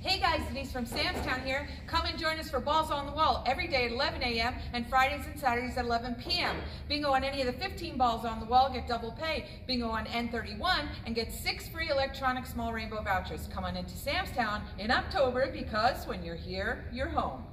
Hey guys, Denise from Sam's Town here. Come and join us for Balls on the Wall every day at 11 a.m. and Fridays and Saturdays at 11 p.m. Bingo on any of the 15 balls on the wall, get double pay. Bingo on N31 and get six free electronic small rainbow vouchers. Come on into Sam's Town in October because when you're here, you're home.